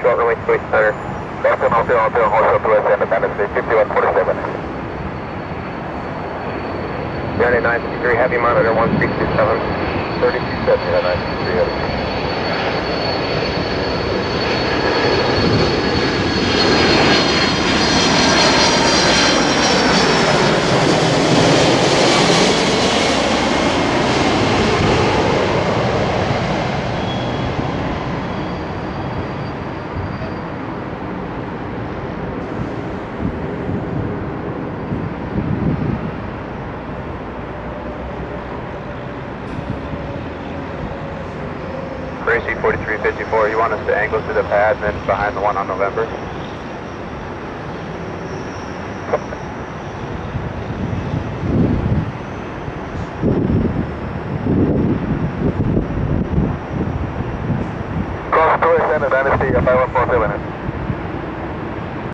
short runway 28 center. Left and Hotel Hotel Hotel to ascend Dynasty 5147. United 953, heavy monitor 1327. 3270, United 953. Gracie 4354, you want us to angle to the pad and then behind the one on November? Cross to Dynasty 5147.